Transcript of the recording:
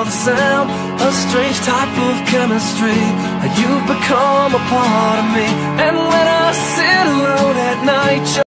of sound A strange type of chemistry You've become a part of me.